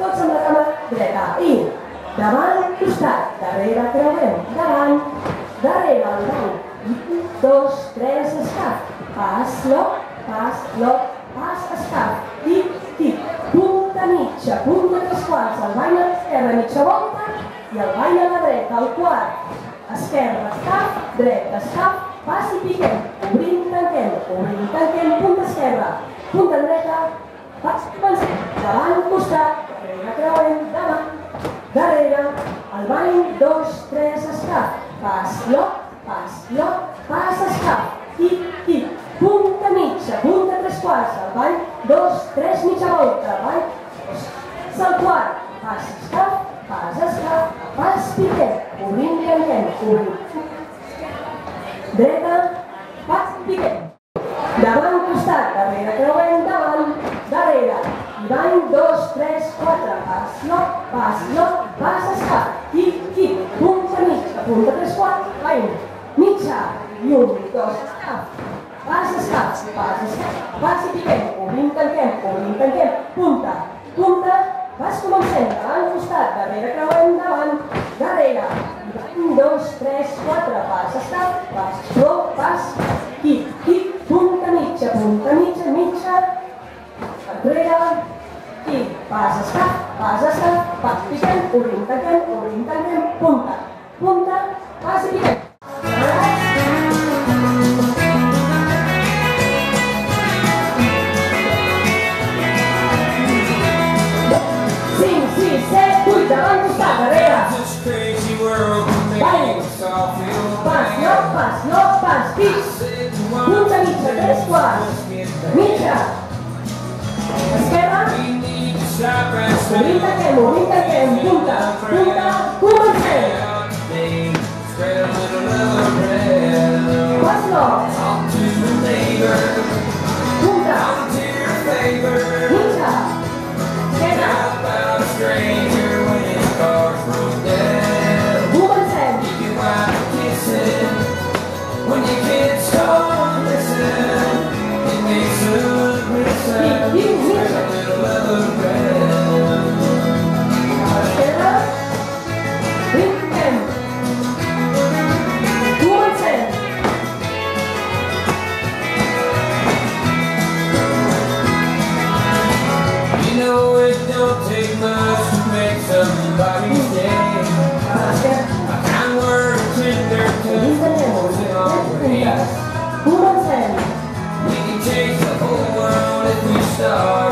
tots amb la cama dreta. I davant, costat, darrere, creuem, davant, darrere, banc. Un, dos, tres, escap. Pas, loc, pas, loc, pas, escap. I, tic, punta mitja, punta tres quarts, el bany a l'esquerra, mitja volta, i el bany a la dreta, al quart. Esquerra, escap, dret, escap, pas i piquem. Obrim, tanquem, obrim, tanquem, punta esquerra, punta dreta, pas, avancem, davant, costat, darrere, creuem, davant, darrere, al bany, dos, tres, escap, pas, loc, pas, loc, pas, escap, tic, tic, punta mitja, punta tres quarts, al bany, dos, tres, mitja volta, al bany, dos, sal quart, pas, escap, pas, escap, pas, piquem, obrim, tanquem, obrim, dreta, pas, piquem, davant, costat, darrere, creuem, davant, darrere, i bany, dos, tres, quatre, pas, loc, pas, loc, pas, escap, tic, tic, punta mitja, punta tres quarts, bany, mitja, i un, dos, escap, pas, escap, pas, escap, pas i piquem, obrim, tanquem, obrim, tanquem, punta, punta, pas, comencem, davant, costat, darrere, creuem, davant, darrere, un, dos, tres, quatre, pas, escap, pas, loc, pas, tic, tic, punta mitja, punta mitja, mitja, enrere, i pas, escap, pas, escap, pas, piquem, obrim, tanquem, obrim, tanquem, punta, punta, pas i piquem. Cinc, sis, set, vuit, davant, costat, darrere. This crazy world can make Bye. us stop and obrim, tanquem, obrim, tanquem, punta, punta, don't take much to make somebody stay. I can't work in their clothes in all ways. We can change the whole world if we start.